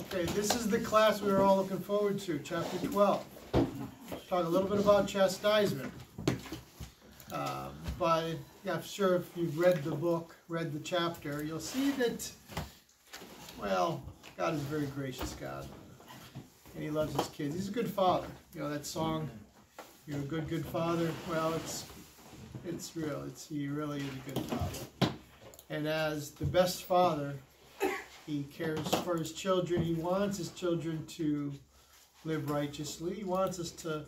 Okay, this is the class we were all looking forward to, chapter 12. Talk a little bit about chastisement. Um, but I'm sure if you've read the book, read the chapter, you'll see that, well, God is a very gracious God. And He loves His kids. He's a good father. You know, that song, You're a Good, Good Father. Well, it's it's real. It's He really is a good father. And as the best father, he cares for his children. He wants his children to live righteously. He wants us to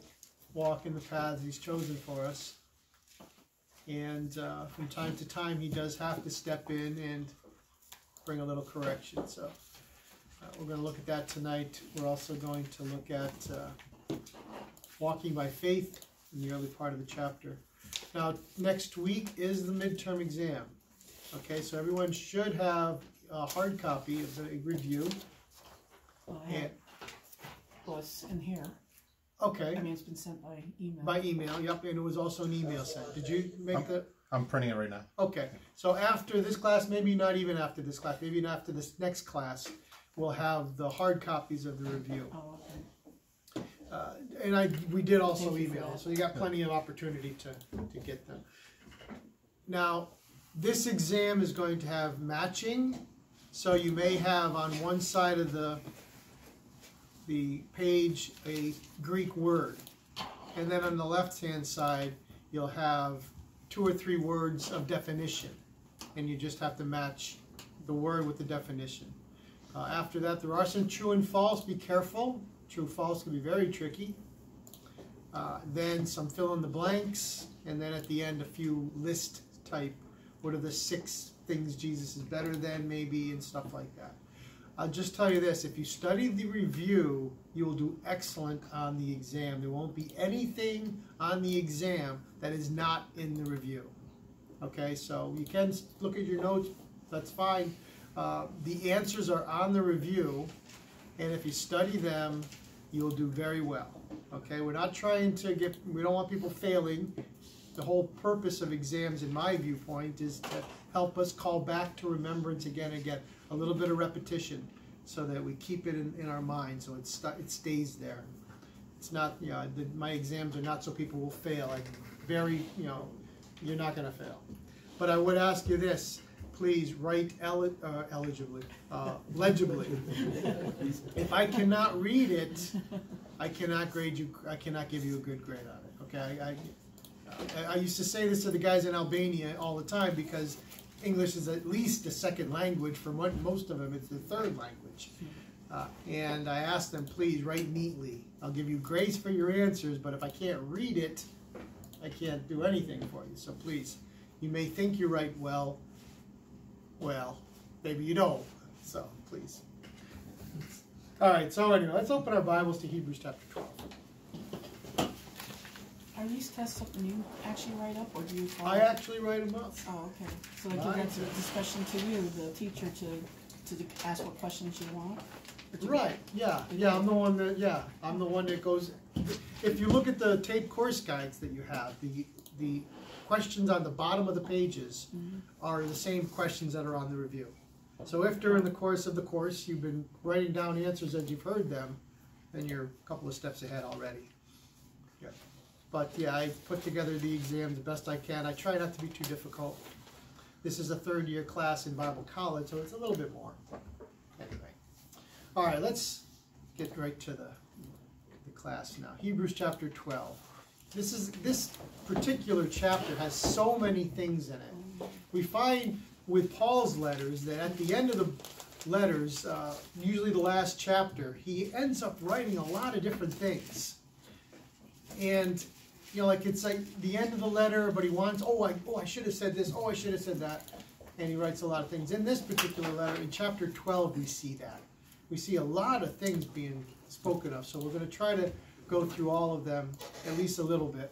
walk in the paths he's chosen for us. And uh, from time to time, he does have to step in and bring a little correction. So uh, we're going to look at that tonight. We're also going to look at uh, walking by faith in the early part of the chapter. Now, next week is the midterm exam. Okay, so everyone should have a hard copy of the review. Well, I have, well, it's in here. Okay, I mean, it's been sent by email. by email, yep, and it was also an email sent. Did you make the, I'm printing it right now. okay. So after this class, maybe not even after this class, maybe not after this next class, we'll have the hard copies of the review. Oh, okay. Uh, and I, we did also Thank you for email, that. so you got plenty of opportunity to, to get them. Now, this exam is going to have matching, so you may have on one side of the, the page a Greek word. And then on the left-hand side, you'll have two or three words of definition. And you just have to match the word with the definition. Uh, after that, there are some true and false. Be careful. True false can be very tricky. Uh, then some fill in the blanks, and then at the end, a few list type. What are the six things Jesus is better than, maybe, and stuff like that. I'll just tell you this if you study the review, you will do excellent on the exam. There won't be anything on the exam that is not in the review. Okay, so you can look at your notes, that's fine. Uh, the answers are on the review, and if you study them, you'll do very well. Okay, we're not trying to get, we don't want people failing. The whole purpose of exams, in my viewpoint, is to help us call back to remembrance again and again. A little bit of repetition so that we keep it in, in our mind so it, sta it stays there. It's not, you know, the, my exams are not so people will fail. Like, very, you know, you're not going to fail. But I would ask you this please write eli- uh, eligibly, uh, legibly. if I cannot read it, I cannot grade you. I cannot give you a good grade on it. Okay, I, I, I used to say this to the guys in Albania all the time because English is at least a second language. For mo- most of them, it's the third language. Uh, and I asked them, please write neatly. I'll give you grace for your answers, but if I can't read it, I can't do anything for you. So please, you may think you write well. Well, maybe you don't. So please. All right. So anyway, let's open our Bibles to Hebrews chapter 12. Are these tests something you actually write up, or do you follow? I actually write them up. Oh, okay. So Mine that to discussion to you, the teacher, to, to ask what questions you want? Right, yeah, yeah, I'm the one that, yeah, I'm the one that goes, if you look at the tape course guides that you have, the, the questions on the bottom of the pages mm-hmm. are the same questions that are on the review. So if during the course of the course, you've been writing down answers as you've heard them, then you're a couple of steps ahead already. But yeah, I put together the exam the best I can. I try not to be too difficult. This is a third year class in Bible college, so it's a little bit more. Anyway. All right, let's get right to the, the class now. Hebrews chapter 12. This is this particular chapter has so many things in it. We find with Paul's letters that at the end of the letters, uh, usually the last chapter, he ends up writing a lot of different things. And you know, like it's like the end of the letter, but he wants, oh, I, oh, I should have said this, oh, I should have said that, and he writes a lot of things. In this particular letter, in chapter 12, we see that. We see a lot of things being spoken of, so we're going to try to go through all of them at least a little bit,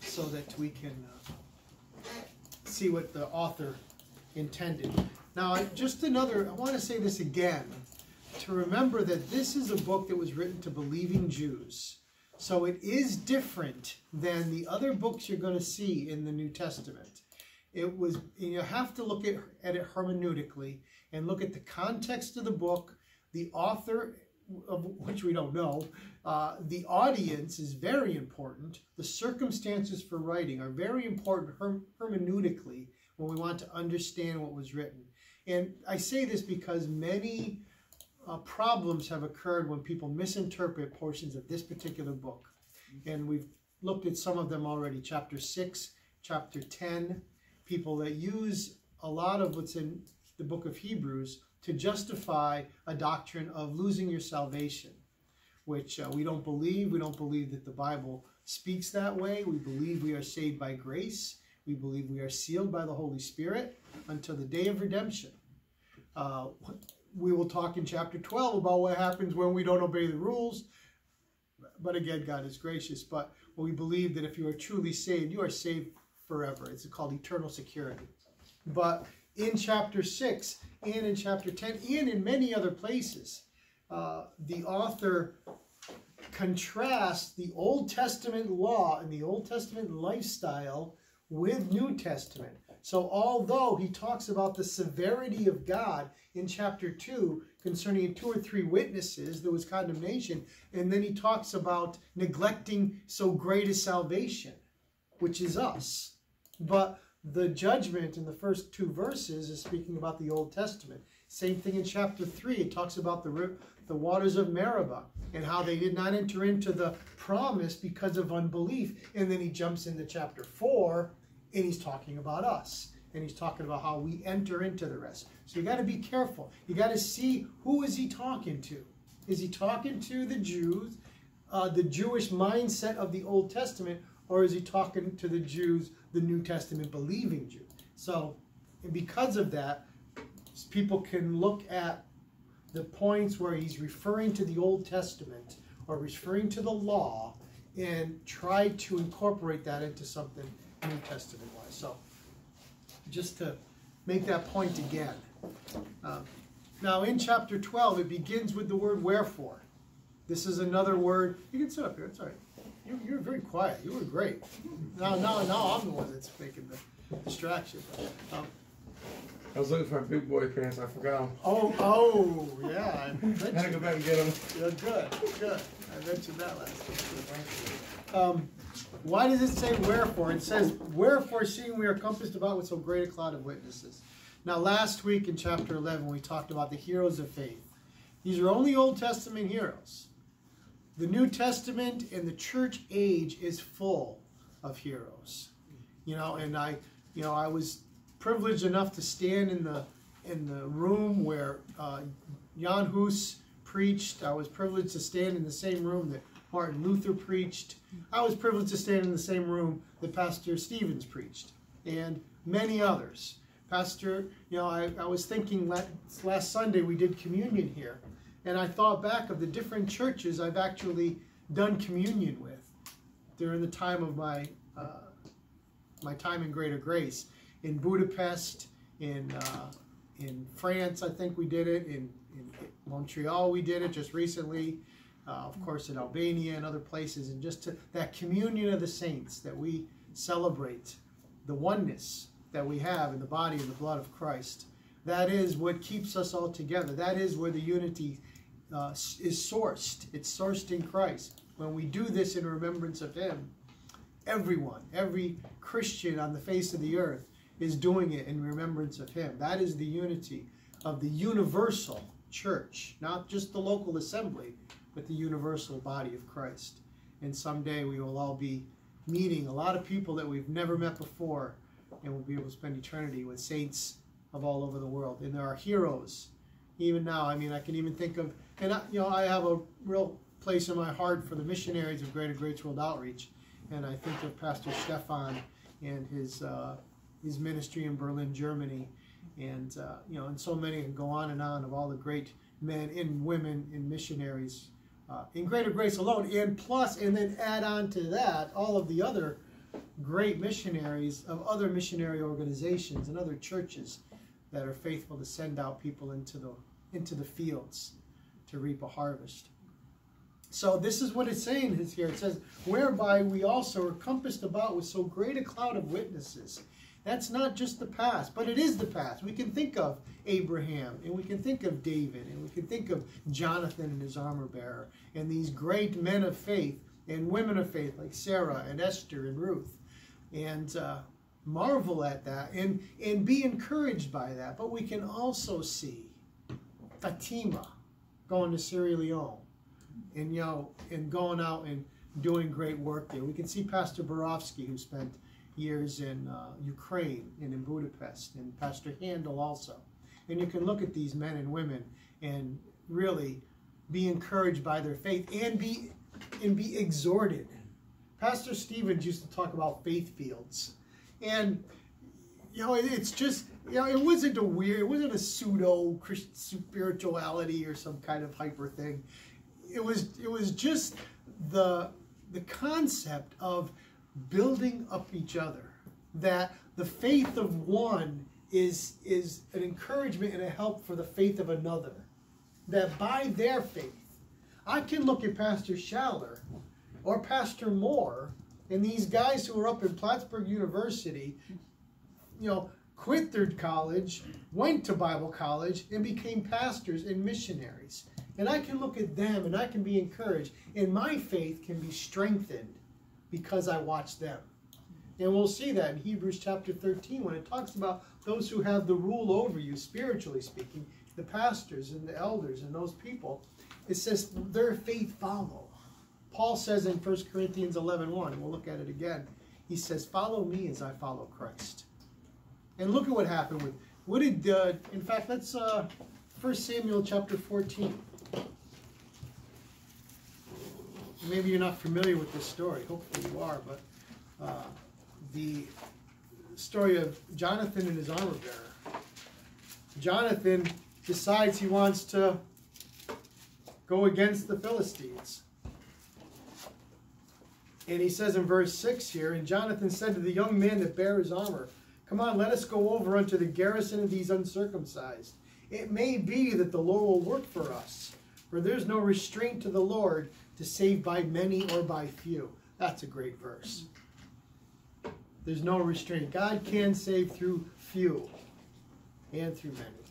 so that we can uh, see what the author intended. Now, just another, I want to say this again, to remember that this is a book that was written to believing Jews. So it is different than the other books you're going to see in the New Testament. It was you have to look at, at it hermeneutically and look at the context of the book, the author of which we don't know, uh, the audience is very important. The circumstances for writing are very important herm- hermeneutically when we want to understand what was written. And I say this because many uh, problems have occurred when people misinterpret portions of this particular book. And we've looked at some of them already chapter 6, chapter 10. People that use a lot of what's in the book of Hebrews to justify a doctrine of losing your salvation, which uh, we don't believe. We don't believe that the Bible speaks that way. We believe we are saved by grace. We believe we are sealed by the Holy Spirit until the day of redemption. Uh, we will talk in chapter 12 about what happens when we don't obey the rules. But again, God is gracious. But we believe that if you are truly saved, you are saved forever. It's called eternal security. But in chapter 6 and in chapter 10 and in many other places, uh, the author contrasts the Old Testament law and the Old Testament lifestyle with New Testament. So, although he talks about the severity of God in chapter 2 concerning two or three witnesses, there was condemnation, and then he talks about neglecting so great a salvation, which is us. But the judgment in the first two verses is speaking about the Old Testament. Same thing in chapter 3. It talks about the, the waters of Meribah and how they did not enter into the promise because of unbelief. And then he jumps into chapter 4 and he's talking about us. And he's talking about how we enter into the rest. So you got to be careful. You got to see who is he talking to. Is he talking to the Jews, uh, the Jewish mindset of the Old Testament, or is he talking to the Jews, the New Testament believing Jew? So, and because of that, people can look at the points where he's referring to the Old Testament or referring to the law and try to incorporate that into something New Testament wise. So, just to make that point again. Um, now, in chapter 12, it begins with the word wherefore. This is another word. You can sit up here, it's all right. You, you're very quiet. You were great. Now, now, now I'm the one that's making the distraction. Um, I was looking for my big boy pants. I forgot them. oh, oh, yeah. I had to go back and get them. Yeah, good, good. I mentioned that last week. Um, why does it say wherefore? It says, wherefore, seeing we are compassed about with so great a cloud of witnesses. Now, last week in chapter 11, we talked about the heroes of faith. These are only Old Testament heroes. The New Testament and the church age is full of heroes. You know, and I, you know, I was privileged enough to stand in the in the room where uh, Jan Hus preached. I was privileged to stand in the same room that Martin Luther preached. I was privileged to stand in the same room that Pastor Stevens preached, and many others. Pastor, you know, I, I was thinking last, Sunday we did communion here, and I thought back of the different churches I've actually done communion with during the time of my uh, my time in Greater Grace in Budapest, in uh, in France, I think we did it in, in Montreal. We did it just recently, uh, of course, in Albania and other places, and just to, that communion of the saints that we celebrate the oneness that we have in the body and the blood of Christ. That is what keeps us all together. That is where the unity uh, is sourced. It's sourced in Christ. When we do this in remembrance of Him, everyone, every Christian on the face of the earth is doing it in remembrance of Him. That is the unity of the universal church, not just the local assembly, but the universal body of Christ. And someday we will all be meeting a lot of people that we've never met before, and we'll be able to spend eternity with saints of all over the world. And there are heroes, even now. I mean, I can even think of, and I, you know, I have a real place in my heart for the missionaries of Greater Grace World Outreach, and I think of Pastor Stefan and his uh, his ministry in Berlin, Germany, and uh, you know, and so many can go on and on of all the great men and women and missionaries uh, in Greater Grace alone, and plus, and then add on to that all of the other great missionaries of other missionary organizations and other churches that are faithful to send out people into the into the fields to reap a harvest. So this is what it's saying here. It says, whereby we also are compassed about with so great a cloud of witnesses That's not just the past, but it is the past. We can think of Abraham, and we can think of David, and we can think of Jonathan and his armor bearer, and these great men of faith and women of faith like Sarah and Esther and Ruth, and uh, marvel at that and and be encouraged by that. But we can also see Fatima going to Sierra Leone, and you know, and going out and doing great work there. We can see Pastor Borowski, who spent years in uh, Ukraine and in Budapest, and Pastor Handel also. And you can look at these men and women and really be encouraged by their faith and be and be exhorted. Pastor Stevens used to talk about faith fields, and you know it's just you know it wasn't a weird, it wasn't a pseudo Christian spirituality or some kind of hyper thing. It was it was just the the concept of building up each other. That the faith of one is is an encouragement and a help for the faith of another. That by their faith, I can look at Pastor Schaller or Pastor Moore and these guys who are up in Plattsburgh University, you know, quit their college, went to Bible college, and became pastors and missionaries. And I can look at them and I can be encouraged, and my faith can be strengthened because I watch them. And we'll see that in Hebrews chapter 13 when it talks about those who have the rule over you, spiritually speaking, the pastors and the elders and those people. It says their faith follow. Paul says in 1 Corinthians 11 1, and we'll look at it again. He says, Follow me as I follow Christ. And look at what happened with, what did, uh, in fact, let's, uh, 1 Samuel chapter 14. Maybe you're not familiar with this story. Hopefully you are, but uh, the story of Jonathan and his armor bearer. Jonathan decides he wants to go against the Philistines. And he says in verse 6 here, And Jonathan said to the young man that bare his armor, Come on, let us go over unto the garrison of these uncircumcised. It may be that the Lord will work for us, for there's no restraint to the Lord to save by many or by few. That's a great verse. There's no restraint. God can save through few and through many.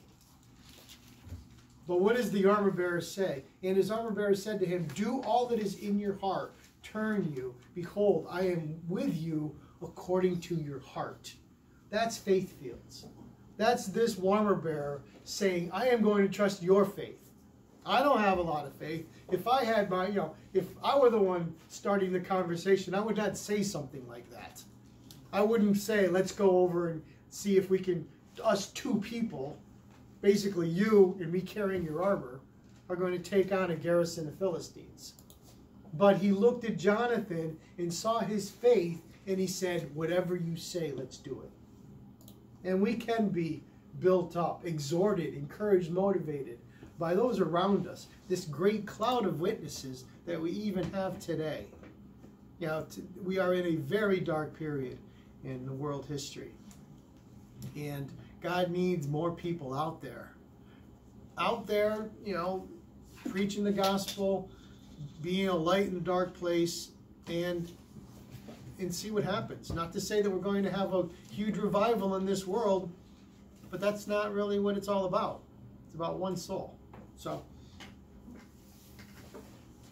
But what does the armor bearer say? And his armor bearer said to him, Do all that is in your heart. Turn you. Behold, I am with you according to your heart. That's faith fields. That's this armor bearer saying, I am going to trust your faith. I don't have a lot of faith. If I had my, you know, if I were the one starting the conversation, I would not say something like that. I wouldn't say, let's go over and see if we can, us two people, basically you and me carrying your armor, are going to take on a garrison of Philistines. But he looked at Jonathan and saw his faith, and he said, Whatever you say, let's do it. And we can be built up, exhorted, encouraged, motivated by those around us, this great cloud of witnesses that we even have today. You know, we are in a very dark period in the world history. And God needs more people out there. Out there, you know, preaching the gospel, being a light in a dark place, and and see what happens. Not to say that we're going to have a huge revival in this world, but that's not really what it's all about. It's about one soul. So,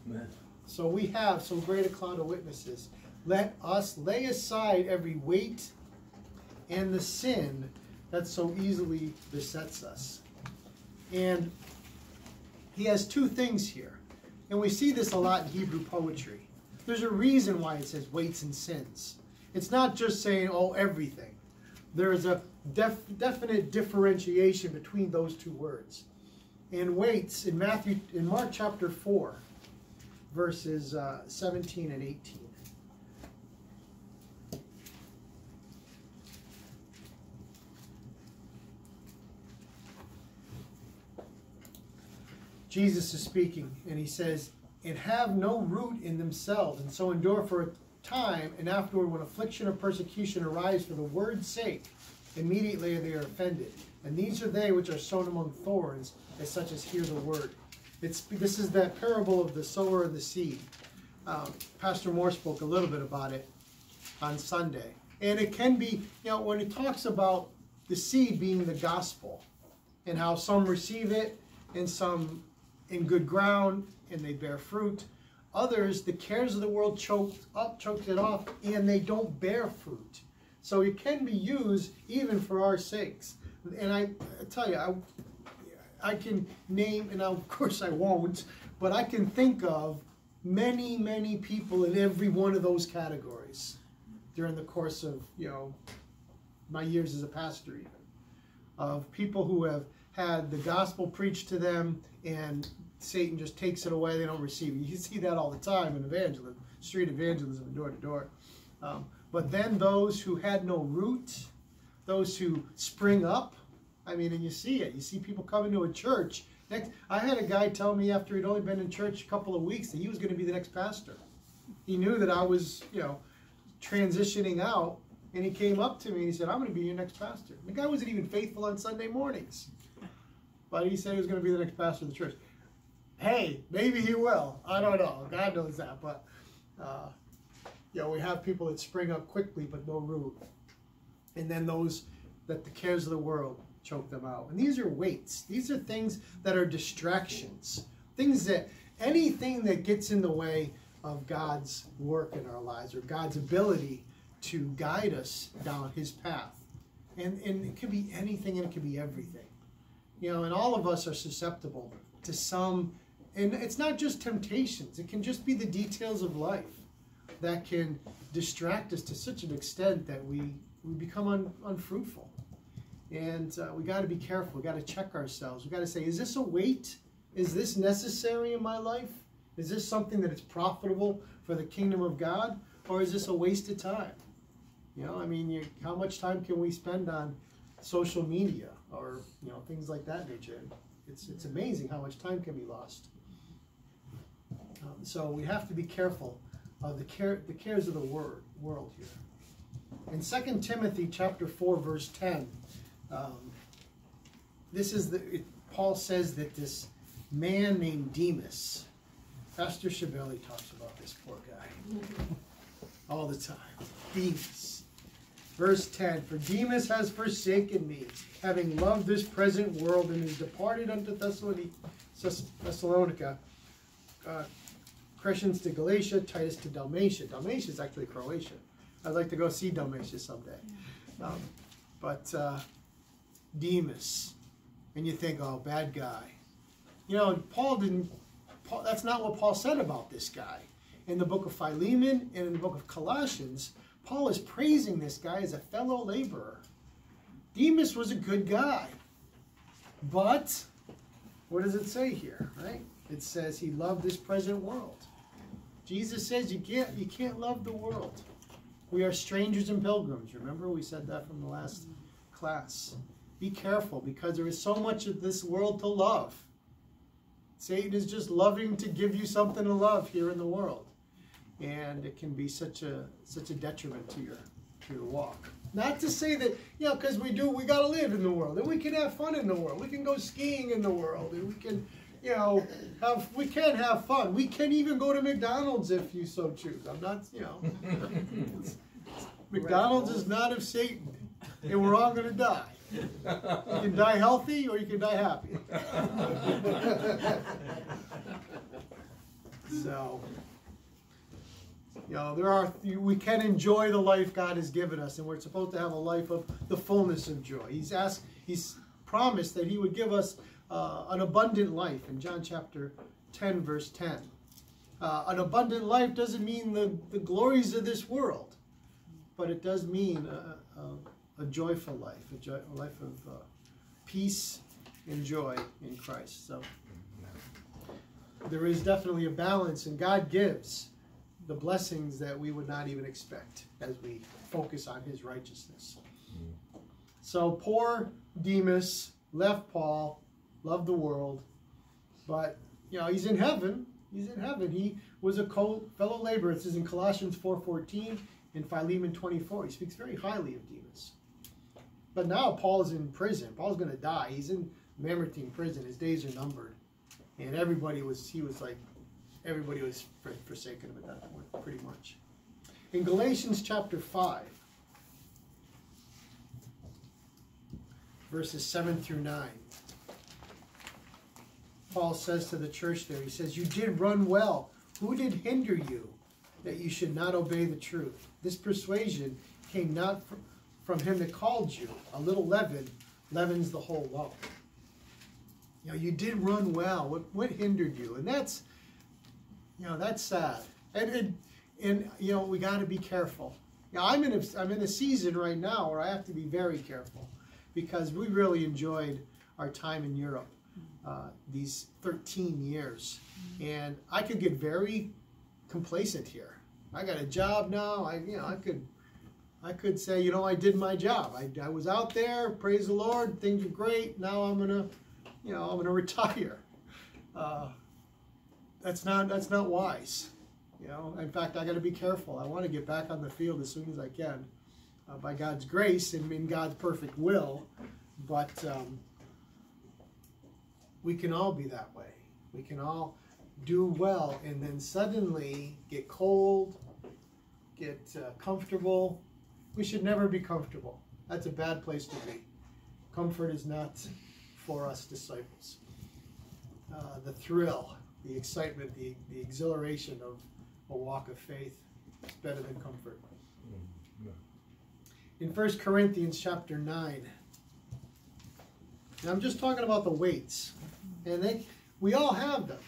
Man. so we have so great a cloud of witnesses. Let us lay aside every weight and the sin that so easily besets us. And he has two things here. And we see this a lot in Hebrew poetry. There's a reason why it says weights and sins. It's not just saying, oh, everything. There is a def definite differentiation between those two words and weights in Matthew in Mark chapter 4 verses uh, 17 and 18 Jesus is speaking and he says and have no root in themselves and so endure for a time and afterward when affliction or persecution arise for the word's sake immediately they are offended and these are they which are sown among thorns as such as hear the word. It's this is that parable of the sower and the seed. Um, Pastor Moore spoke a little bit about it on Sunday, And it can be, you know, when it talks about the seed being the gospel and how some receive it and some in good ground and they bear fruit. Others, the cares of the world choked up, choked it off, and they don't bear fruit. So it can be used even for our sakes. And I, I tell you, I, I can name, and of course I won't, but I can think of many, many people in every one of those categories during the course of, you know, my years as a pastor even. Of people who have had the gospel preached to them and Satan just takes it away, they don't receive it. You see that all the time in evangelism, street evangelism, door to door. Um, but then those who had no root, those who spring up, I mean, and you see it. You see people coming to a church. Next, I had a guy tell me after he'd only been in church a couple of weeks that he was going to be the next pastor. He knew that I was, you know, transitioning out, and he came up to me and he said, "I'm going to be your next pastor." The guy wasn't even faithful on Sunday mornings, but he said he was going to be the next pastor of the church. Hey, maybe he will. I don't know. God knows that, but uh, you know, we have people that spring up quickly but no root, and then those that the cares of the world choke them out. And these are weights. These are things that are distractions. Things that anything that gets in the way of God's work in our lives or God's ability to guide us down his path. And, and it can be anything and it can be everything. You know, and all of us are susceptible to some, and it's not just temptations, it can just be the details of life that can distract us to such an extent that we, we become un, unfruitful. And uh, we got to be careful. We got to check ourselves. We got to say, is this a weight? Is this necessary in my life? Is this something that is profitable for the kingdom of God? Or is this a waste of time? You know, I mean, you, how much time can we spend on social media or, you know, things like that nature? It's, it's amazing how much time can be lost. Um, so we have to be careful of the, care, the cares of the word, world here. In 2 Timothy chapter 4, verse 10, um, this is the it, Paul says that this man named Demas, Pastor Shabelli talks about this poor guy all the time. Demas. Verse 10 For Demas has forsaken me, having loved this present world, and is departed unto Thessalonica, uh, to Galatia, Titus to Dalmatia. Dalmatia is actually Croatia. I'd like to go see Dalmatia someday. Um, but uh, Demas, and you think, oh, bad guy. You know, Paul didn't. Paul, that's not what Paul said about this guy. In the book of Philemon and in the book of Colossians, Paul is praising this guy as a fellow laborer. Demas was a good guy, but what does it say here? Right? It says he loved this present world. Jesus says you can't you can't love the world. We are strangers and pilgrims. Remember we said that from the last class. Be careful because there is so much of this world to love. Satan is just loving to give you something to love here in the world. And it can be such a such a detriment to your to your walk. Not to say that, you know, because we do, we got to live in the world, and we can have fun in the world. We can go skiing in the world, and we can, you know, have we can have fun. We can even go to McDonald's if you so choose. I'm not, you know, McDonald's is not of Satan, and we're all going to die. You can die healthy or you can die happy. so, you know, there are we can enjoy the life God has given us, and we're supposed to have a life of the fullness of joy. He's asked, He's promised that He would give us uh, an abundant life in John chapter 10, verse 10. Uh, an abundant life doesn't mean the, the glories of this world, but it does mean a, a, a joyful life, a, joy, a life of uh, peace and joy in Christ. So there is definitely a balance, and God gives the blessings that we would not even expect as we focus on His righteousness. So poor Demas left Paul, loved the world, but you know he's in heaven. He's in heaven. He was a co fellow laborer. This is in Colossians 4.14 in Philemon 24. He speaks very highly of Demas. But now Paul is in prison. Paul's going to die. He's in Mamertine prison. His days are numbered. And everybody was, he was like, everybody was forsaken him at that point, pretty much. In Galatians chapter 5, verses 7 through 9. Paul says to the church there, he says, You did run well. Who did hinder you that you should not obey the truth? This persuasion came not from him that called you. A little leaven leavens the whole lump. You know, you did run well. What, what hindered you? And that's, you know, that's sad. And, and, and you know, we got to be careful. Now, I'm in a, I'm in a season right now where I have to be very careful because we really enjoyed our time in Europe uh, these 13 years. And I could get very complacent here. I got a job now. I, you know, I could, I could say, you know, I did my job. I, I was out there. Praise the Lord. Things are great. Now I'm gonna, you know, I'm gonna retire. Uh, that's not that's not wise. You know, in fact, I got to be careful. I want to get back on the field as soon as I can, uh, by God's grace and in God's perfect will. But um, we can all be that way. We can all do well and then suddenly get cold, get uh, comfortable. We should never be comfortable. That's a bad place to be. Comfort is not for us disciples. Uh, the thrill, the excitement, the, the exhilaration of a walk of faith is better than comfort. In 1 Corinthians chapter 9, and I'm just talking about the weights, and they, we all have them.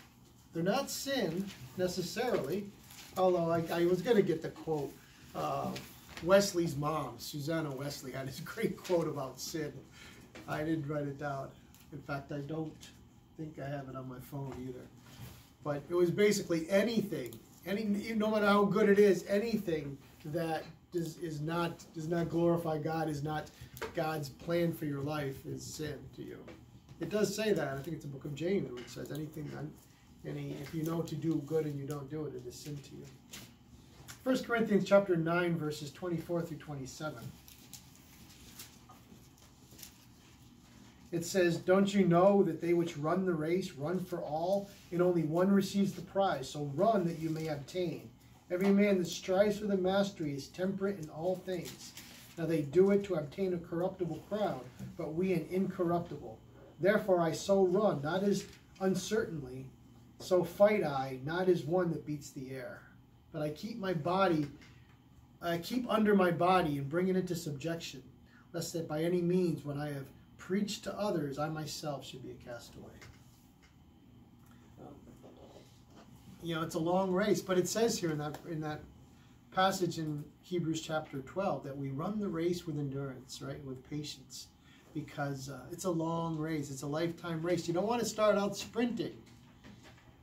They're not sin necessarily, although I, I was going to get the quote. Uh, Wesley's mom, Susanna Wesley, had this great quote about sin. I didn't write it down. In fact, I don't think I have it on my phone either. But it was basically anything, any no matter how good it is, anything that does, is not does not glorify God, is not God's plan for your life, is sin to you. It does say that. I think it's the book of James it says anything, any if you know to do good and you don't do it, it is sin to you. 1 Corinthians chapter 9, verses 24 through 27. It says, Don't you know that they which run the race run for all, and only one receives the prize? So run that you may obtain. Every man that strives for the mastery is temperate in all things. Now they do it to obtain a corruptible crown, but we an incorruptible. Therefore I so run, not as uncertainly, so fight I, not as one that beats the air. But I keep my body, I keep under my body and bring it into subjection, lest that by any means, when I have preached to others, I myself should be a castaway. You know, it's a long race, but it says here in that in that passage in Hebrews chapter 12 that we run the race with endurance, right, with patience, because uh, it's a long race. It's a lifetime race. You don't want to start out sprinting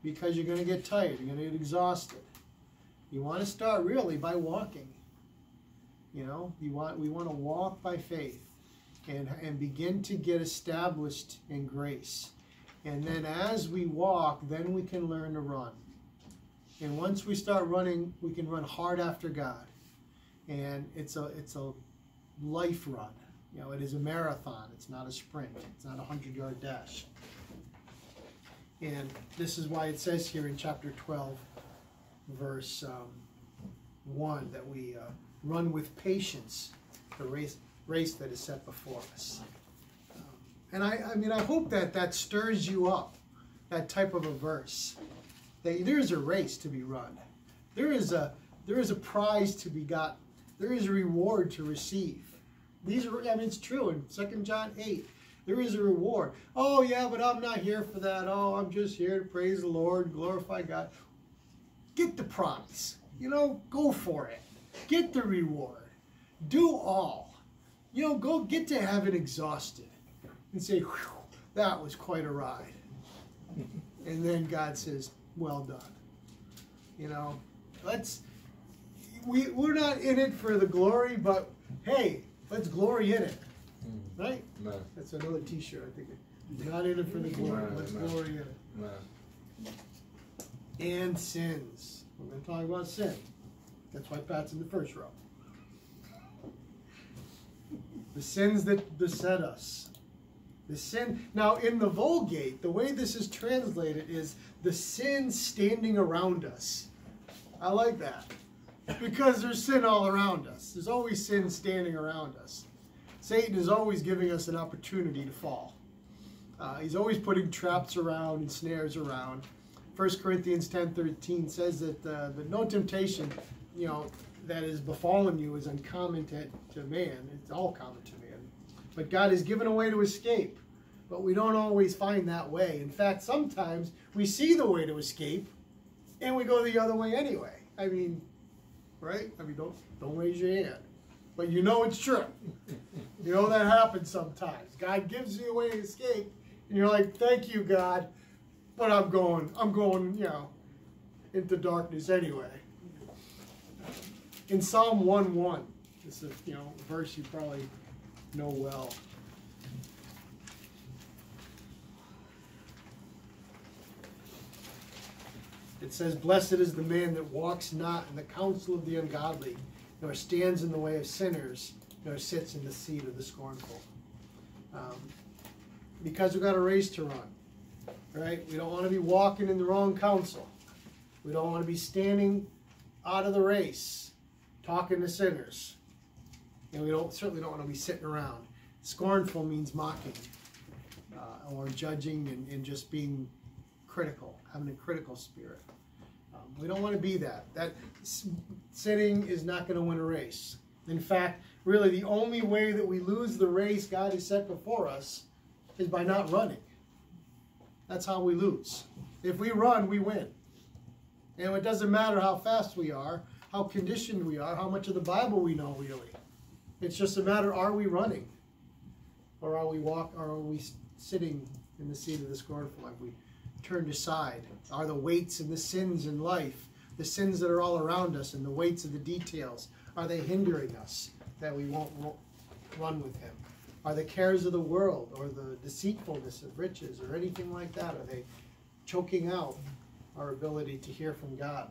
because you're going to get tired. You're going to get exhausted. You want to start really by walking. You know, you want we want to walk by faith and, and begin to get established in grace. And then as we walk, then we can learn to run. And once we start running, we can run hard after God. And it's a it's a life run. You know, it is a marathon. It's not a sprint. It's not a hundred yard dash. And this is why it says here in chapter 12, verse um, 1, that we uh, run with patience the race, race that is set before us. Um, and I, I mean, I hope that that stirs you up, that type of a verse. That there is a race to be run. There is a there is a prize to be got. There is a reward to receive. These are, I mean, it's true in 2 John 8. There is a reward. Oh, yeah, but I'm not here for that. Oh, I'm just here to praise the Lord, glorify God. Get the prize. You know, go for it. Get the reward. Do all. You know, go get to heaven exhausted and say, that was quite a ride. and then God says, well done. You know, let's, we, we're not in it for the glory, but hey, let's glory in it. Mm. Right? Man, That's another T-shirt. I think. Not in it for the glory. Right, Let's glory in it. man. And sins. We're going to talk about sin. That's why Pat's in the first row. The sins that beset us. The sin. Now, in the Vulgate, the way this is translated is the sin standing around us. I like that. Because there's sin all around us. There's always sin standing around us. Satan is always giving us an opportunity to fall. Uh, he's always putting traps around and snares around. 1 Corinthians 10:13 says that uh, that no temptation, you know, that is befallen you is uncommon to, to man. It's all common to man. But God has given a way to escape. But we don't always find that way. In fact, sometimes we see the way to escape and we go the other way anyway. I mean, right? I mean, don't don't raise your hand, but you know it's true. You know that happens sometimes. God gives you a way to escape, and you're like, "Thank you, God," but I'm going, I'm going, you know, into darkness anyway. In Psalm 1:1, this is you know a verse you probably know well. It says, Blessed is the man that walks not in the counsel of the ungodly, nor stands in the way of sinners, nor sits in the seat of the scornful. Um, because we've got a race to run, right? We don't want to be walking in the wrong counsel. We don't want to be standing out of the race, talking to sinners. And we don't certainly don't want to be sitting around. Scornful means mocking uh, or judging and, and just being critical, having a critical spirit. We don't want to be that. That sitting is not going to win a race. In fact, really, the only way that we lose the race God has set before us is by not running. That's how we lose. If we run, we win. And it doesn't matter how fast we are, how conditioned we are, how much of the Bible we know, really. It's just a matter: are we running, or are we walk, or are we sitting in the seat of the scornful? Have we turned aside? Are the weights and the sins in life, the sins that are all around us, and the weights of the details, are they hindering us that we won't run with Him? Are the cares of the world, or the deceitfulness of riches, or anything like that, are they choking out our ability to hear from God?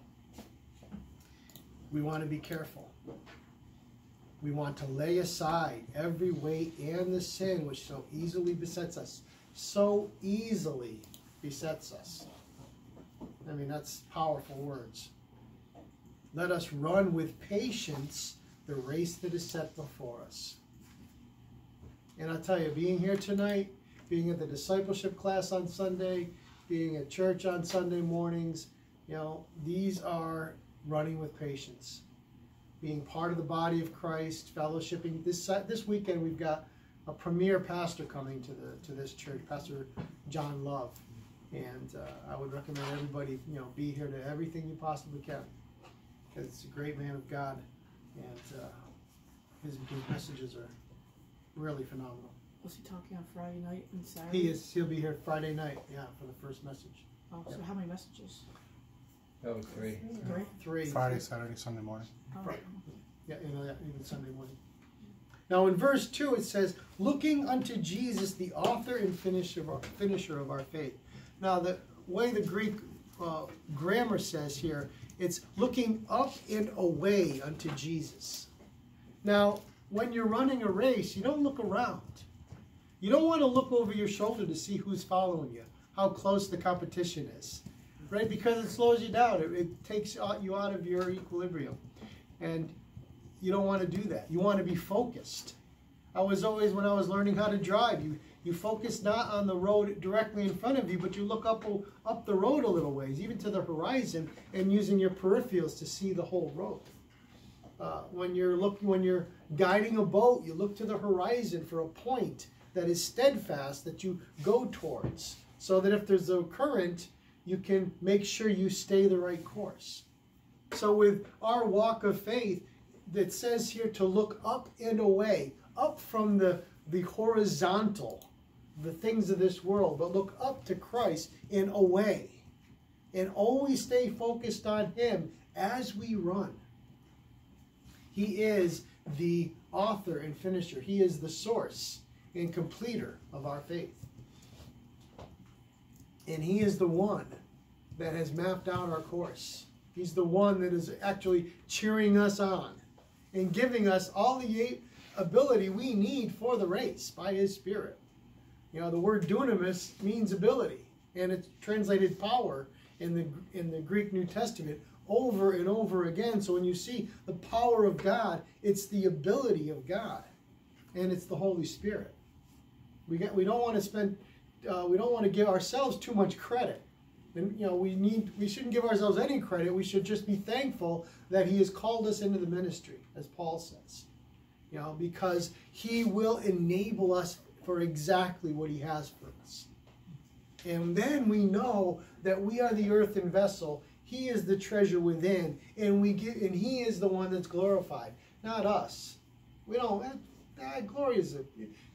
We want to be careful. We want to lay aside every weight and the sin which so easily besets us. So easily besets us. I mean, that's powerful words. Let us run with patience the race that is set before us. And I'll tell you, being here tonight, being at the discipleship class on Sunday, being at church on Sunday mornings, you know, these are running with patience. Being part of the body of Christ, fellowshipping. This this weekend we've got a premier pastor coming to the to this church, Pastor John Love, and uh, I would recommend everybody you know be here to everything you possibly can, because it's a great man of God, and uh, his his messages are really phenomenal. Was he talking on Friday night and Saturday? He is he'll be here Friday night, yeah, for the first message. Oh, so how many messages? Oh, three. Three? Three. Friday, Saturday, Sunday morning. Oh, Right. Yeah, you know, that even Sunday morning. Now in verse two it says, "Looking unto Jesus, the author and finisher of our, finisher of our faith." Now the way the Greek uh, grammar says here, it's looking up and away unto Jesus. Now, when you're running a race, you don't look around. You don't want to look over your shoulder to see who's following you, how close the competition is, right? Because it slows you down. It, it takes you out of your equilibrium. And you don't want to do that. You want to be focused. I was always, when I was learning how to drive, you, you focus not on the road directly in front of you, but you look up, up the road a little ways, even to the horizon, and using your peripherals to see the whole road. Uh, when you're looking, when you're guiding a boat, you look to the horizon for a point that is steadfast that you go towards, so that if there's a current, you can make sure you stay the right course. So with our walk of faith, that says here to look up and away, up from the the horizontal, the things of this world, but look up to Christ and away, and always stay focused on Him as we run. He is the author and finisher. He is the source and completer of our faith. And He is the one that has mapped out our course. He's the one that is actually cheering us on and giving us all the ability we need for the race by His Spirit. You know, the word dunamis means ability, and it's translated power in the in the Greek New Testament over and over again. So when you see the power of God, it's the ability of God. and it's the Holy Spirit. We get we don't want to spend uh, we don't want to give ourselves too much credit. And you know, we need we shouldn't give ourselves any credit. We should just be thankful that he has called us into the ministry, as Paul says. You know, because he will enable us for exactly what he has for us. And then we know that we are the earthen vessel. He is the treasure within, and we get, and He is the one that's glorified, not us. We don't. Eh, that, that glory is a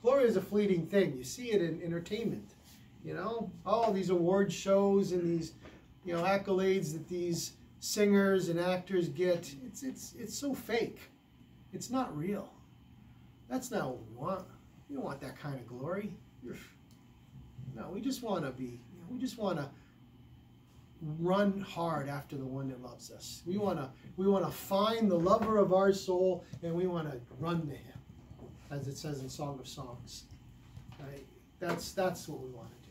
glory is a fleeting thing. You see it in entertainment. You know, all these award shows and these, you know, accolades that these singers and actors get. It's it's it's so fake. It's not real. That's not what we want. We don't want that kind of glory. No, we just want to be. You know, we just want to run hard after the one that loves us. We want to we want to find the lover of our soul and we want to run to him, as it says in Song of Songs. Right? That's that's what we want to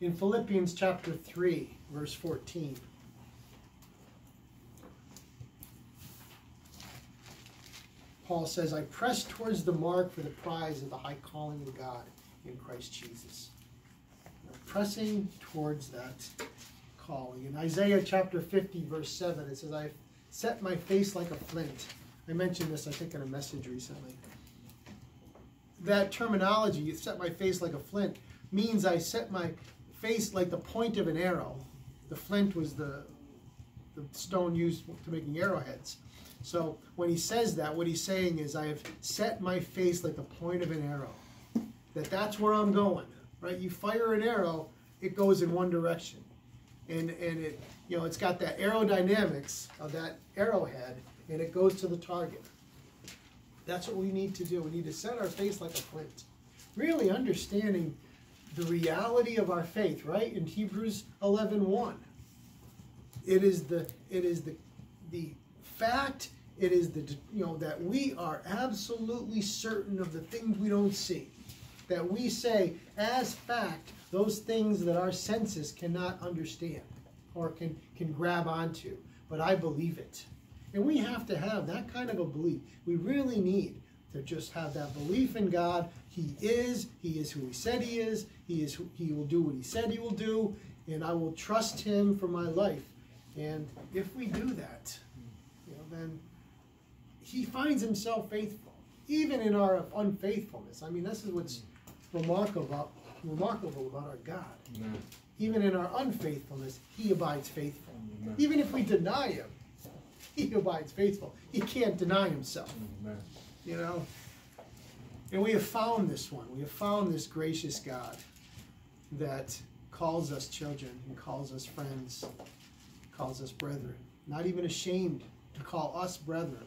do. In Philippians chapter 3, verse 14. Paul says, I press towards the mark for the prize of the high calling of God in Christ Jesus. We're pressing towards that calling. In Isaiah chapter 50, verse 7, it says, I set my face like a flint. I mentioned this, I think, in a message recently. That terminology, you set my face like a flint, means I set my face like the point of an arrow. The flint was the, the stone used to making arrowheads. So when he says that, what he's saying is, I have set my face like the point of an arrow. That that's where I'm going, right? You fire an arrow, it goes in one direction, and and it you know it's got that aerodynamics of that arrowhead, and it goes to the target. That's what we need to do. We need to set our face like a flint, really understanding the reality of our faith, right? In Hebrews 11, 1. It is the it is the the fact it is the you know that we are absolutely certain of the things we don't see. That we say as fact those things that our senses cannot understand or can can grab onto. But i believe it. And we have to have that kind of a belief. We really need to just have that belief in god. He is he is who he said he is he is who, he will do what he said he will do and i will trust him for my life. And if we do that then he finds himself faithful, even in our unfaithfulness. I mean, this is what's remarkable about, remarkable about our God. Amen. Even in our unfaithfulness, he abides faithful. Amen. Even if we deny him, he abides faithful. He can't deny himself. Amen. You know? And we have found this one. We have found this gracious God that calls us children and calls us friends, calls us brethren. Not even ashamed to call us brethren.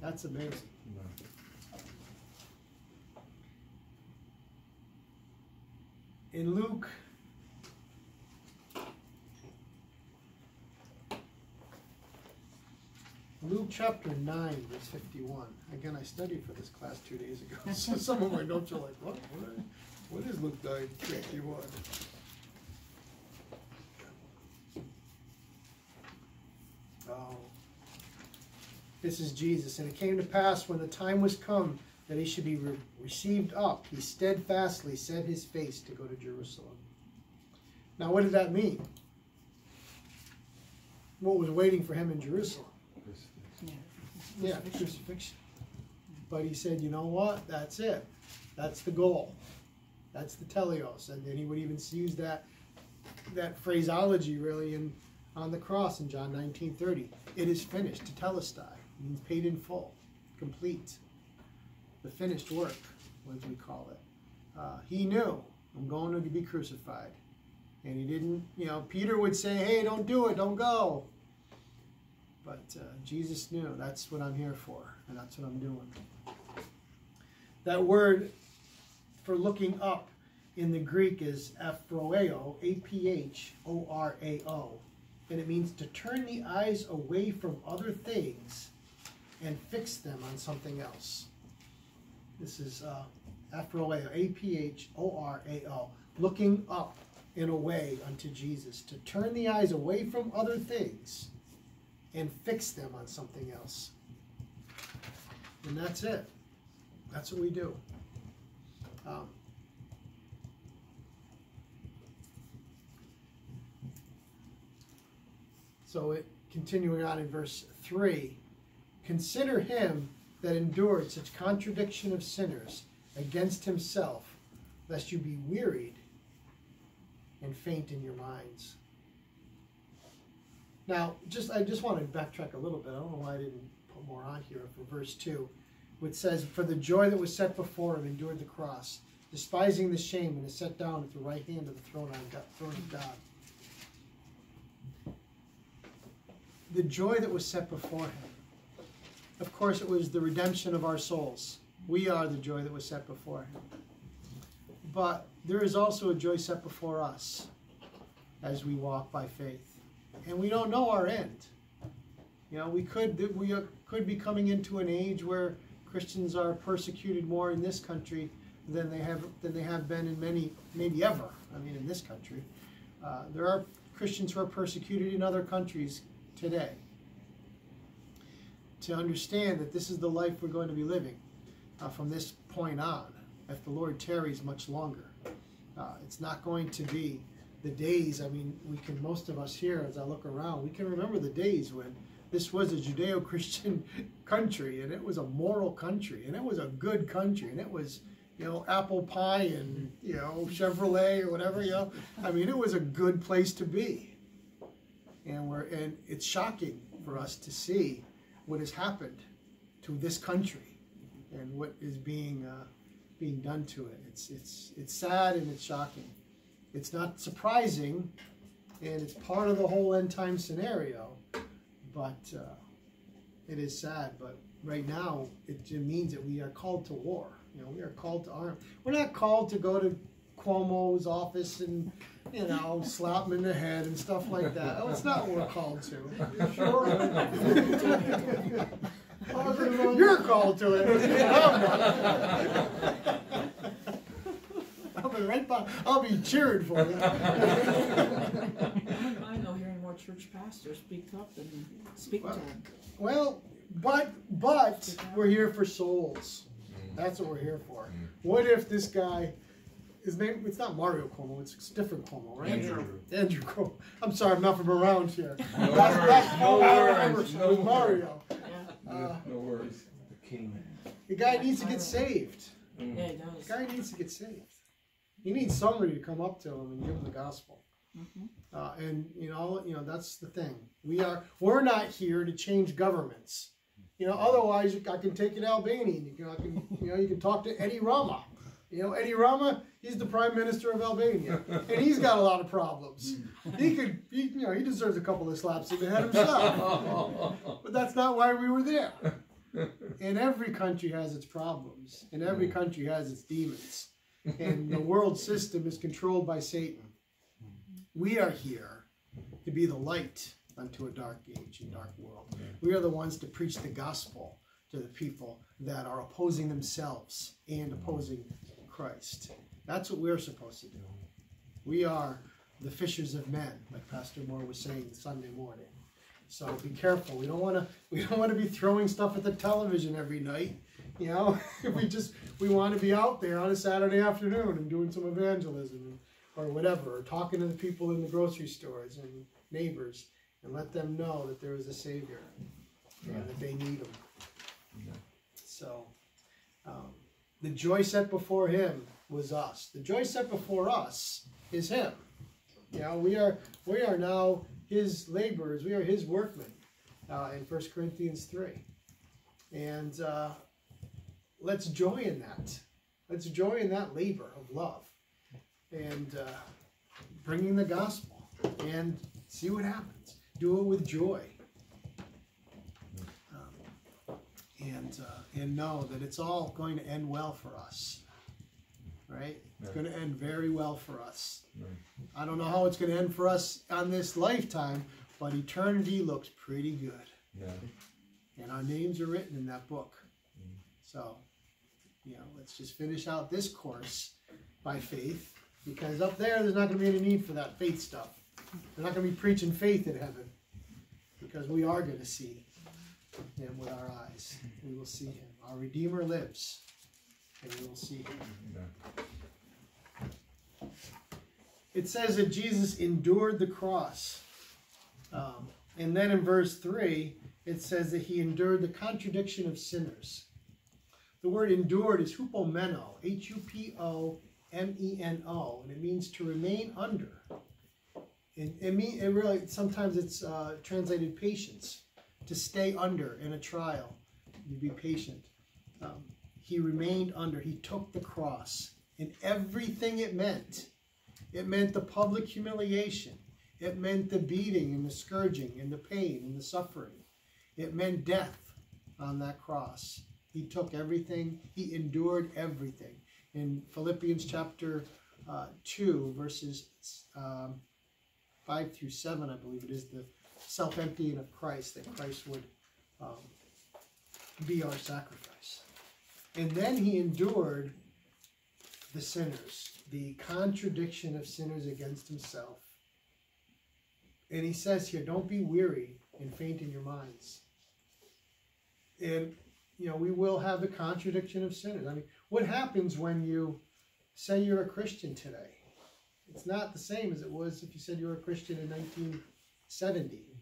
That's amazing. In Luke Luke chapter 9, verse 51. Again, I studied for this class two days ago. So some of my notes are like, what? What, is Luke 9, 51? Oh. This is Jesus. And it came to pass when the time was come that he should be re received up, he steadfastly set his face to go to Jerusalem. Now, what did that mean? What was waiting for him in Jerusalem? Yeah, yeah crucifixion. But he said, you know what? That's it. That's the goal. That's the teleos. And then he would even use that that phraseology really in on the cross in John 19:30. It is finished, tetelestai, means paid in full, complete. The finished work, as we call it. Uh, he knew, I'm going to be crucified. And he didn't, you know, Peter would say, hey, don't do it, don't go. But uh, Jesus knew, that's what I'm here for, and that's what I'm doing. That word for looking up in the Greek is aphorao, A-P-H-O-R-A-O and it means to turn the eyes away from other things and fix them on something else. This is uh, A-P-H-O-R-A-O, looking up in a way unto Jesus, to turn the eyes away from other things and fix them on something else. And that's it. That's what we do. Um, so it continuing on in verse three, consider him that endured such contradiction of sinners against himself, lest you be wearied and faint in your minds. Now, just I just want to backtrack a little bit. I don't know why I didn't put more on here for verse two, which says, "For the joy that was set before him endured the cross, despising the shame, and is set down at the right hand of the throne on God, throne of God." The joy that was set before him. Of course, it was the redemption of our souls. We are the joy that was set before him. But there is also a joy set before us as we walk by faith. And we don't know our end. You know, we could we could be coming into an age where Christians are persecuted more in this country than they have than they have been in many, maybe ever. I mean, in this country, uh, there are Christians who are persecuted in other countries today. To understand that this is the life we're going to be living uh, from this point on, if the Lord tarries much longer. Uh, it's not going to be the days. I mean, we can, most of us here, as I look around, we can remember the days when this was a Judeo Christian country and it was a moral country and it was a good country and it was, you know, apple pie and, you know, Chevrolet or whatever, you know. I mean, it was a good place to be. And we're, and it's shocking for us to see what has happened to this country and what is being uh, being done to it. It's it's it's sad and it's shocking. It's not surprising, and it's part of the whole end time scenario. But uh, it is sad. But right now, it means that we are called to war. You know, we are called to arm. We're not called to go to Cuomo's office and you know slap him in the head and stuff like that. Oh, it's not what we're called to. Sure. You're called to it. I'll be right by. I'll be cheering for you. I know hearing more church pastors speak up and speak to them. Well, but but we're here for souls. That's what we're here for. Mm-hmm. What if this guy? His name, it's not Mario Cuomo, it's a different Cuomo, right? Andrew. Andrew Cuomo. I'm sorry, I'm not from around here. No That's- worries, that's- no I worries, remember, no it was. Mario. Yeah, Uh, No worries. The king. the guy needs to get saved. yeah, he does. The guy needs to get saved. He needs somebody to come up to him and give him the gospel. Mhm. Uh, and you know, you know that's the thing. We are we're not here to change governments. You know, otherwise I can take you to Albania. You can, I can, you know, you can talk to Eddie Rama. You know, Eddie Rama, he's the prime minister of Albania, and he's got a lot of problems. He could, he, you know, he deserves a couple of slaps in the head himself. But that's not why we were there. And every country has its problems, and every country has its demons. And the world system is controlled by Satan. We are here to be the light unto a dark age and dark world. We are the ones to preach the gospel to the people that are opposing themselves and opposing Christ. That's what we're supposed to do. We are the fishers of men, like Pastor Moore was saying Sunday morning. So be careful. We don't want to. We don't want to be throwing stuff at the television every night. You know, we just we want to be out there on a Saturday afternoon and doing some evangelism or whatever, or talking to the people in the grocery stores and neighbors, and let them know that there is a Savior and that they need Him. So, um, the joy set before Him was us. The joy set before us is Him. You know, we are we are now His laborers. We are His workmen. Uh, in 1 Corinthians three, and uh, let's joy in that. Let's joy in that labor of love, and uh, bringing the gospel, and see what happens. Do it with joy, um, and uh, and know that it's all going to end well for us. Right? It's going to end very well for us. I don't know how it's going to end for us on this lifetime, but eternity looks pretty good. Yeah. And our names are written in that book. Mm. So, you know, let's just finish out this course by faith, because up there, there's not going to be any need for that faith stuff. They're not going to be preaching faith in heaven, because we are going to see Him with our eyes. We will see Him. Our Redeemer lives. And we will see him. It says that Jesus endured the cross. Um, and then in verse 3, it says that he endured the contradiction of sinners. The word endured is hupomeno, H U P O M E N O, and it means to remain under. It, it, mean, it really, sometimes it's uh, translated patience, to stay under in a trial. You be patient. Um, he remained under, he took the cross and everything it meant. It meant the public humiliation. It meant the beating and the scourging and the pain and the suffering. It meant death on that cross. He took everything, he endured everything. In Philippians chapter uh, 2, verses um, 5 through 7, I believe it is, the self emptying of Christ, that Christ would um, be our sacrifice. And then he endured the sinners, the contradiction of sinners against himself. And he says here, don't be weary and faint in your minds. And, you know, we will have the contradiction of sinners. I mean, what happens when you say you're a Christian today? It's not the same as it was if you said you were a Christian in 1970.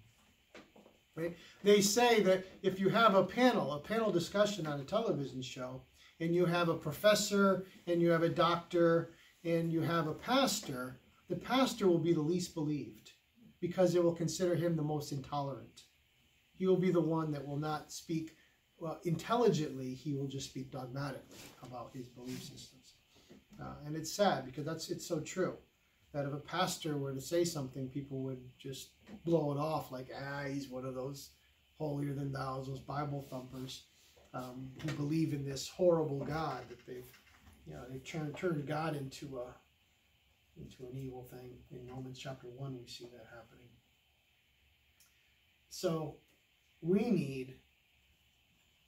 Right? They say that if you have a panel, a panel discussion on a television show, and you have a professor, and you have a doctor, and you have a pastor, the pastor will be the least believed because it will consider him the most intolerant. He will be the one that will not speak well, intelligently, he will just speak dogmatically about his belief systems. Uh, and it's sad because that's it's so true that if a pastor were to say something, people would just blow it off like, ah, he's one of those holier than thou, those Bible thumpers um, who believe in this horrible God that they've, you know, they've turned, turned God into a into an evil thing. In Romans chapter one, we see that happening. So we need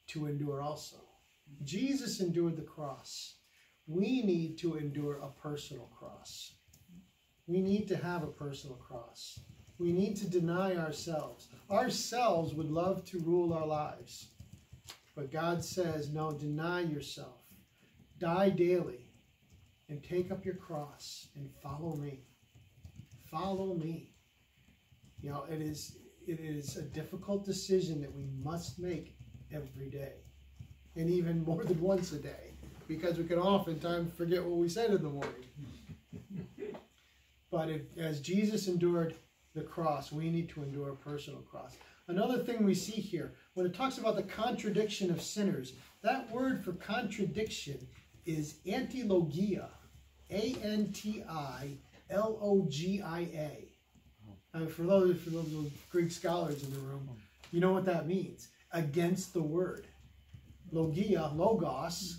to endure also. Jesus endured the cross. We need to endure a personal cross. We need to have a personal cross. We need to deny ourselves. Ourselves would love to rule our lives. But God says, no, deny yourself. Die daily and take up your cross and follow me. Follow me. You know, it is it is a difficult decision that we must make every day, and even more than once a day, because we can oftentimes forget what we said in the morning. But if, as Jesus endured the cross, we need to endure a personal cross. Another thing we see here, when it talks about the contradiction of sinners, that word for contradiction is antilogia, A N T I L O G I A. And for those, for those Greek scholars in the room, you know what that means against the word. Logia, logos,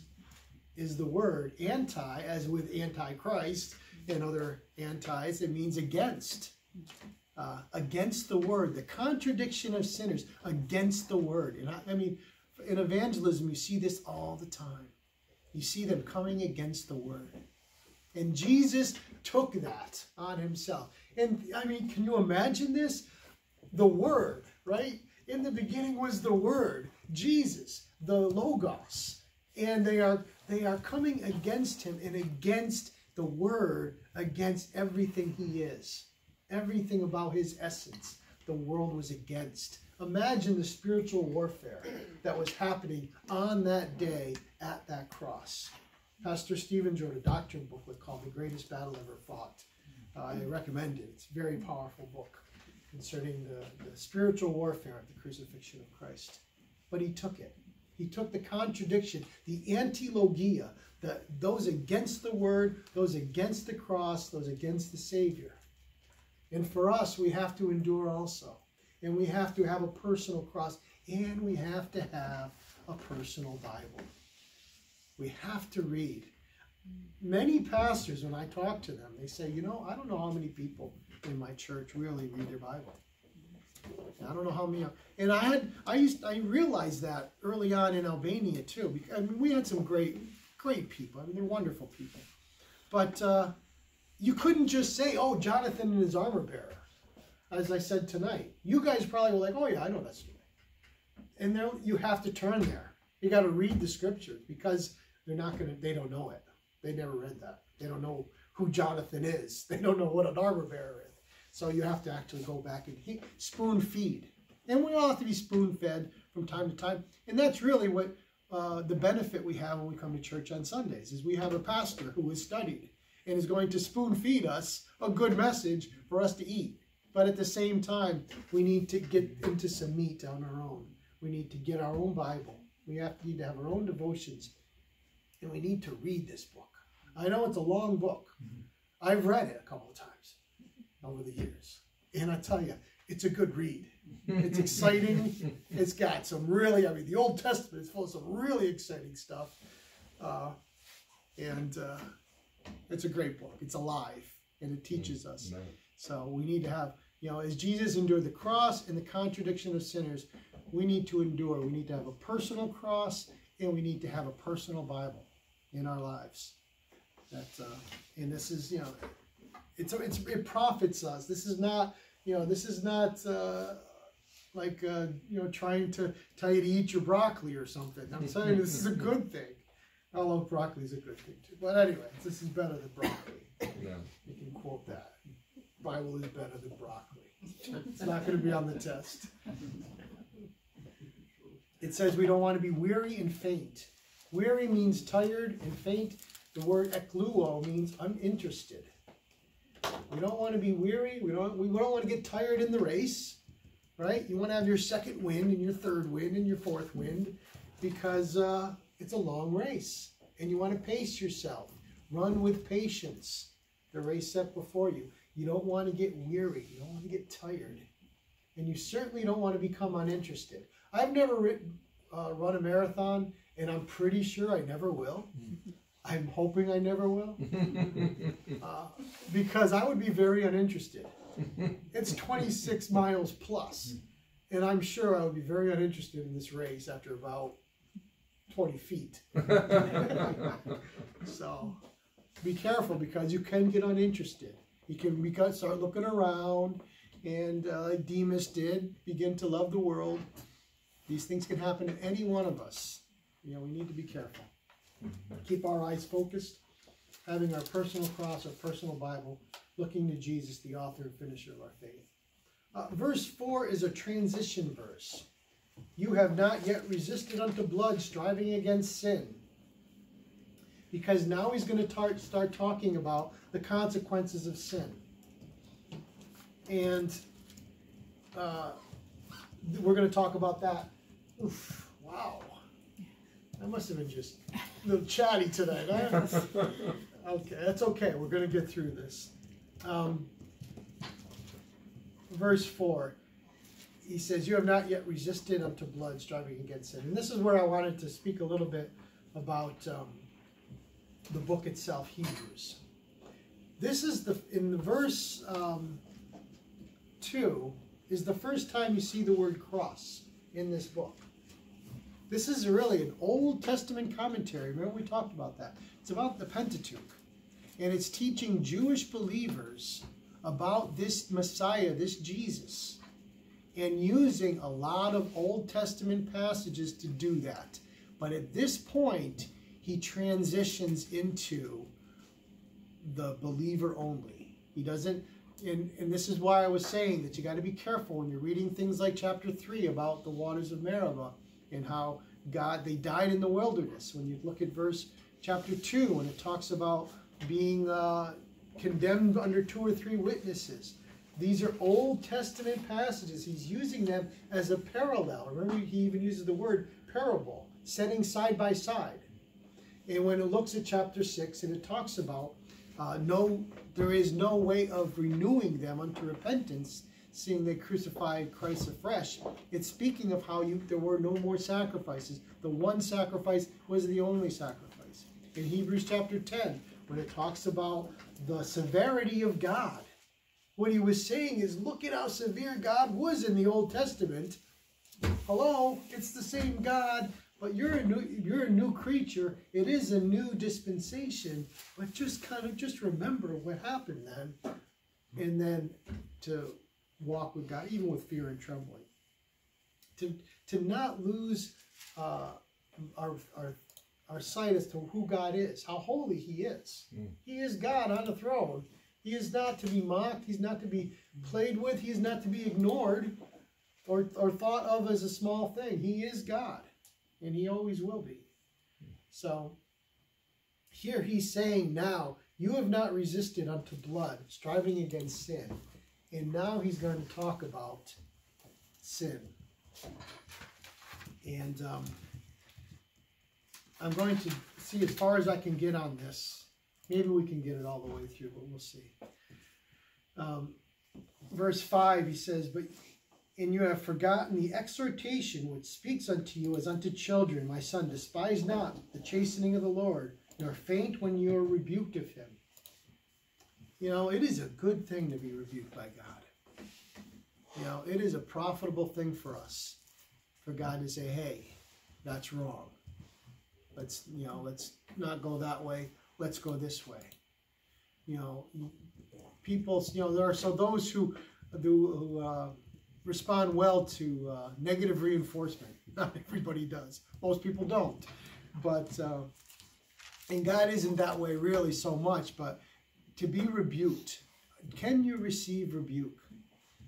is the word. Anti, as with antichrist and other antis, it means against. Uh, against the word, the contradiction of sinners against the word. And I, I mean, in evangelism, you see this all the time. You see them coming against the word. And Jesus took that on himself. And I mean, can you imagine this? The word, right? In the beginning was the Word, Jesus, the Logos. And they are they are coming against him and against the Word, against everything he is. Everything about his essence, the world was against. Imagine the spiritual warfare that was happening on that day at that cross. Pastor Stevens wrote a doctrine booklet called The Greatest Battle Ever Fought. Uh, I recommend it. It's a very powerful book concerning the, the spiritual warfare of the crucifixion of Christ. But he took it. He took the contradiction, the antilogia, the, those against the word, those against the cross, those against the Savior. And for us, we have to endure also. And we have to have a personal cross. And we have to have a personal Bible. We have to read. Many pastors, when I talk to them, they say, you know, I don't know how many people in my church really read their Bible. I don't know how many. And I had, I used, I realized that early on in Albania too. I mean, we had some great, great people. I mean, they're wonderful people. But uh, you couldn't just say, "Oh, Jonathan and his armor bearer," as I said tonight. You guys probably were like, "Oh yeah, I know that story." And then you have to turn there You got to read the scriptures because they're not gonna. They don't know it. They never read that. They don't know who Jonathan is. They don't know what an armor bearer is. So you have to actually go back and he, spoon feed. And we all have to be spoon fed from time to time. And that's really what uh, the benefit we have when we come to church on Sundays is we have a pastor who has studied and is going to spoon feed us a good message for us to eat. But at the same time, we need to get into some meat on our own. We need to get our own Bible. We have to need to have our own devotions, and we need to read this book. I know it's a long book. I've read it a couple of times over the years, and I tell you, it's a good read. It's exciting. it's got some really, I mean, the Old Testament is full of some really exciting stuff, uh, and uh, it's a great book. It's alive, and it teaches us. So we need to have, you know, as Jesus endured the cross and the contradiction of sinners, we need to endure. We need to have a personal cross and we need to have a personal Bible in our lives. That uh, and this is, you know, it's, it's it profits us. This is not, you know, this is not uh, like uh, you know trying to tell you to eat your broccoli or something. I'm saying this is a good thing. Although broccoli is a good thing too. But anyway, this is better than broccoli. Yeah. You can quote that. Bible is better than broccoli. It's not going to be on the test. It says we don't want to be weary and faint. Weary means tired, and faint, the word ekluo means uninterested. We don't want to be weary. We don't. We don't want to get tired in the race, right? You want to have your second wind and your third wind and your fourth wind, because uh, it's a long race, and you want to pace yourself. Run with patience. The race set before you. You don't want to get weary. You don't want to get tired, and you certainly don't want to become uninterested. I've never written, uh, run a marathon, and I'm pretty sure I never will. I'm hoping I never will, uh, because I would be very uninterested. It's 26 miles plus, and I'm sure I would be very uninterested in this race after about 20 feet. so be careful because you can get uninterested. You can start looking around, and uh, like Demas did, begin to love the world. These things can happen to any one of us. You know, we need to be careful. Keep our eyes focused, having our personal cross, our personal Bible, looking to Jesus, the author and finisher of our faith. Uh, verse 4 is a transition verse. You have not yet resisted unto blood, striving against sin. Because now he's going to tar- start talking about the consequences of sin. And uh, we're going to talk about that. Oof, wow. I must have been just a little chatty tonight. Huh? okay, that's okay. We're going to get through this. Um, verse 4 he says, You have not yet resisted unto blood, striving against sin. And this is where I wanted to speak a little bit about um, the book itself, Hebrews. This is the, in the verse um, 2, is the first time you see the word cross in this book. This is really an Old Testament commentary. Remember, we talked about that. It's about the Pentateuch. And it's teaching Jewish believers about this Messiah, this Jesus and using a lot of Old Testament passages to do that. But at this point, he transitions into the believer only. He doesn't, and, and this is why I was saying that you got to be careful when you're reading things like chapter 3 about the waters of Meribah and how God, they died in the wilderness. When you look at verse chapter 2, when it talks about being uh, condemned under two or three witnesses. These are Old Testament passages. He's using them as a parallel. Remember, he even uses the word parable, setting side by side. And when it looks at chapter 6 and it talks about uh, no, there is no way of renewing them unto repentance, seeing they crucified Christ afresh. It's speaking of how you there were no more sacrifices. The one sacrifice was the only sacrifice. In Hebrews chapter 10, when it talks about the severity of God, what he was saying is, look at how severe God was in the Old Testament. Hello, it's the same God, but you're a new you're a new creature. It is a new dispensation, but just kind of just remember what happened then, and then to walk with God, even with fear and trembling. To to not lose uh, our, our, our sight as to who God is, how holy He is. Mm. He is God on the throne. He is not to be mocked. He's not to be played with. He is not to be ignored or, or thought of as a small thing. He is God, and He always will be. So, here He's saying now, you have not resisted unto blood, striving against sin. And now He's going to talk about sin. And um, I'm going to see as far as I can get on this. Maybe we can get it all the way through, but we'll see. Um, verse 5, he says, But and you have forgotten the exhortation which speaks unto you as unto children, my son, despise not the chastening of the Lord, nor faint when you are rebuked of him. You know, it is a good thing to be rebuked by God. You know, it is a profitable thing for us, for God to say, hey, that's wrong. Let's, you know, let's not go that way. Let's go this way. You know, people, you know, there are so those who, who uh, respond well to uh, negative reinforcement. Not everybody does. Most people don't. But, uh, and God isn't that way really so much, but to be rebuked, can you receive rebuke?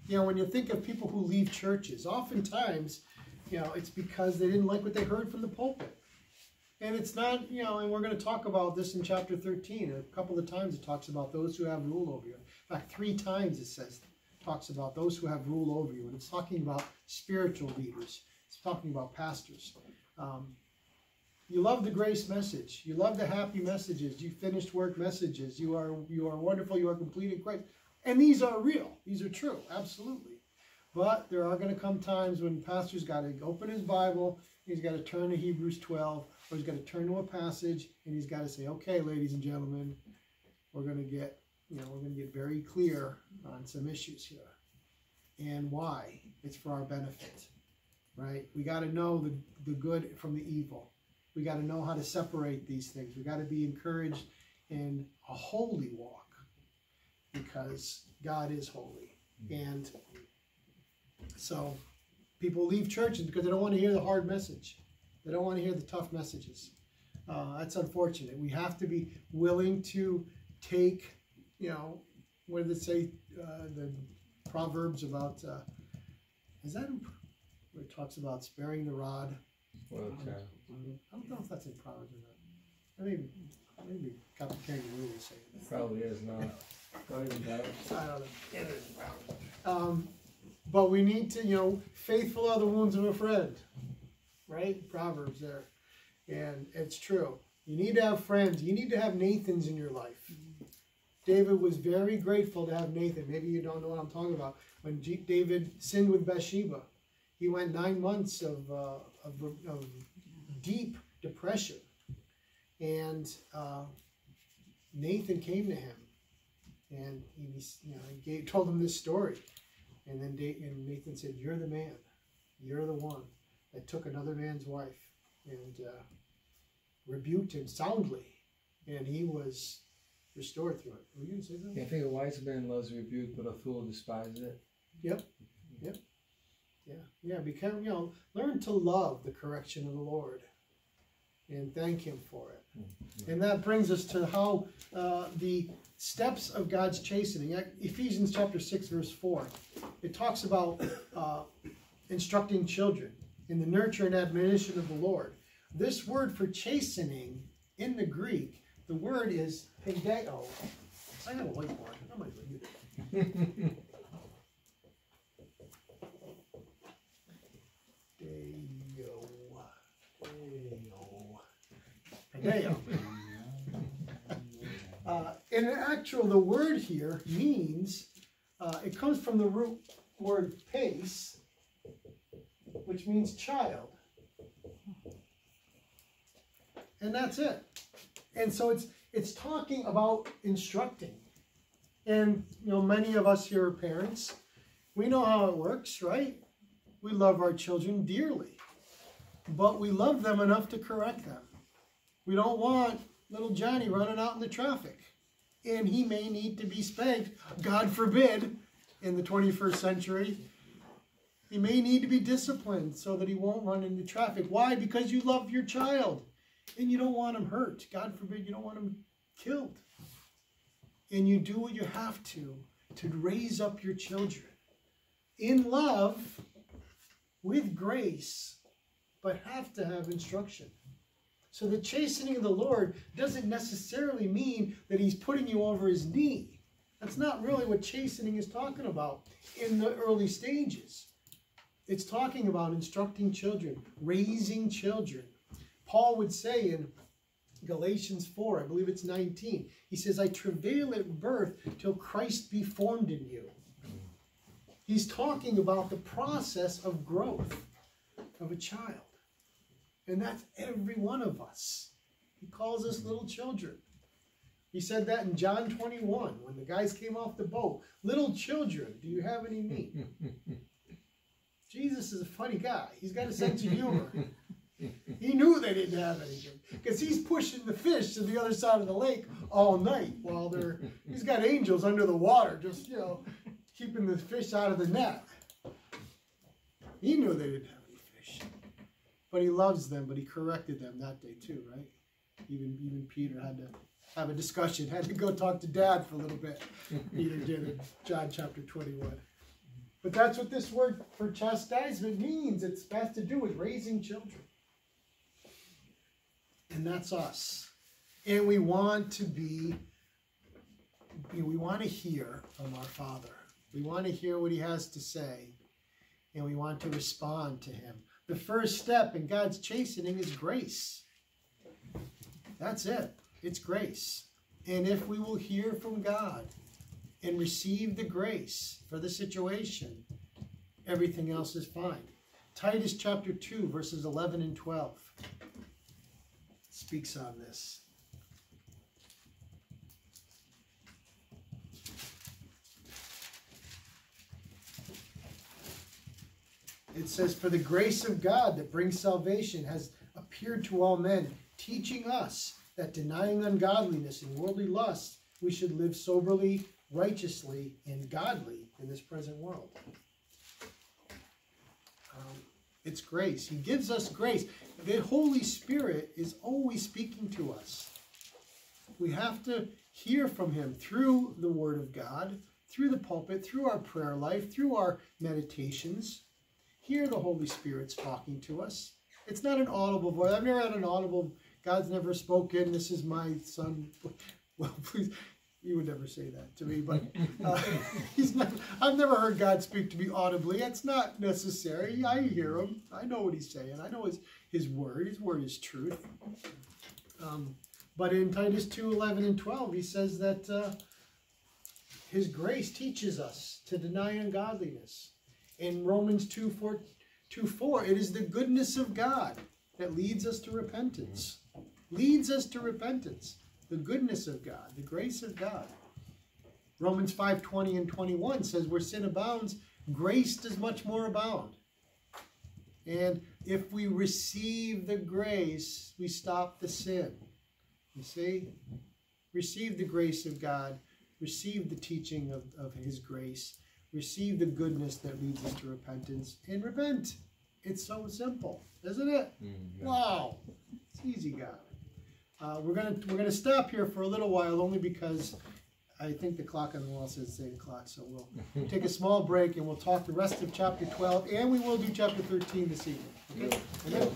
You know, when you think of people who leave churches, oftentimes, you know, it's because they didn't like what they heard from the pulpit. And it's not, you know, and we're going to talk about this in chapter 13. A couple of times it talks about those who have rule over you. In fact, three times it says, talks about those who have rule over you. And it's talking about spiritual leaders, it's talking about pastors. Um, you love the grace message. You love the happy messages. You finished work messages. You are you are wonderful. You are complete in Christ. And these are real. These are true. Absolutely. But there are going to come times when pastor's got to open his Bible. He's got to turn to Hebrews 12, or he's got to turn to a passage, and he's got to say, "Okay, ladies and gentlemen, we're going to get you know we're going to get very clear on some issues here, and why it's for our benefit, right? We got to know the the good from the evil." We got to know how to separate these things. We got to be encouraged in a holy walk because God is holy. And so people leave churches because they don't want to hear the hard message. They don't want to hear the tough messages. Uh, that's unfortunate. We have to be willing to take, you know, what did it say? Uh, the Proverbs about, uh, is that where it talks about sparing the rod? Well, child. I don't know if that's in Proverbs or not. I mean, maybe Captain Kangaroo will say that. Probably is not. Don't even. I don't know. It is Proverbs. Um, but we need to, you know, faithful are the wounds of a friend, right? Proverbs there, and it's true. You need to have friends. You need to have Nathans in your life. David was very grateful to have Nathan. Maybe you don't know what I'm talking about. When David sinned with Bathsheba, he went nine months of, uh, of, of deep depression. And uh, Nathan came to him and he, you know, he gave, told him this story. And then Da- and Nathan said, You're the man. You're the one that took another man's wife and uh, rebuked him soundly. And he was restored through it. Were you going to say something? I think a wise man loves rebuke, but a fool despises it. Yep. Yep. Yeah. Yeah. Become, you know, learn to love the correction of the Lord and thank Him for it. And that brings us to how uh, the steps of God's chastening. Ephesians chapter 6, verse 4. It talks about uh, instructing children in the nurture and admonition of the Lord. This word for chastening in the Greek, the word is paideuo. I have a whiteboard. I might read it. Deo. Deo. Uh, in actual, the word here means, uh, it comes from the root word pace, which means child. And that's it. And so it's it's talking about instructing. And you know, many of us here are parents. We know how it works, right? We love our children dearly. But we love them enough to correct them. We don't want little Johnny running out in the traffic. And he may need to be spanked, God forbid, in the 21st century. He may need to be disciplined so that he won't run into traffic. Why? Because you love your child and you don't want him hurt. God forbid you don't want him killed. And you do what you have to to raise up your children in love with grace, but have to have instruction. So the chastening of the Lord doesn't necessarily mean that he's putting you over his knee. That's not really what chastening is talking about in the early stages. It's talking about instructing children, raising children. Paul would say in Galatians 4, I believe it's 19, he says, I travail at birth till Christ be formed in you. He's talking about the process of growth of a child. And that's every one of us. He calls us little children. He said that in John 21 when the guys came off the boat. Little children, do you have any meat? Jesus is a funny guy. He's got a sense of humor. He knew they didn't have anything because he's pushing the fish to the other side of the lake all night while they're. He's got angels under the water, just you know, keeping the fish out of the net. He knew they didn't have but he loves them. But he corrected them that day too, right? Even even Peter had to have a discussion, had to go talk to Dad for a little bit. Peter did in John chapter twenty-one. But that's what this word for chastisement means. It's has to do with raising children. And that's us. And we want to be, we want to hear from our Father. We want to hear what He has to say. And we want to respond to Him. The first step in God's chastening is grace. That's it. It's grace. And if we will hear from God and receive the grace for the situation, everything else is fine. Titus chapter 2, verses 11 and 12 speaks on this. It says, For the grace of God that brings salvation has appeared to all men, teaching us that denying ungodliness and worldly lust, we should live soberly, righteously, and godly in this present world. Um, it's grace. He gives us grace. The Holy Spirit is always speaking to us. We have to hear from Him through the Word of God, through the pulpit, through our prayer life, through our meditations. Hear the Holy Spirit's talking to us. It's not an audible voice. I've never had an audible, God's never spoken, this is my son. Well, please, you would never say that to me, but uh, he's I've never heard God speak to me audibly. It's not necessary. I hear him. I know what he's saying. I know his, his word. His word is truth. Um, but in Titus 2 11 and 12, he says that uh, his grace teaches us to deny ungodliness. In Romans 2 4, 2 4, it is the goodness of God that leads us to repentance. Leads us to repentance the goodness of God, the grace of God. Romans 5 20 and 21 says, Where sin abounds, grace does much more abound. And if we receive the grace, we stop the sin. You see? Receive the grace of God, receive the teaching of, of His grace, receive the goodness that leads us to repentance, and repent. It's so simple, isn't it? Mm, Wow. It's easy, God. Uh, we're gonna we're gonna stop here for a little while, only because I think the clock on the wall says eight o'clock. So we'll take a small break and we'll talk the rest of chapter twelve, and we will do chapter thirteen this evening. Okay?